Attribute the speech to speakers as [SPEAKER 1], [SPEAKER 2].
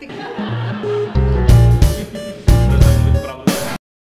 [SPEAKER 1] tem que...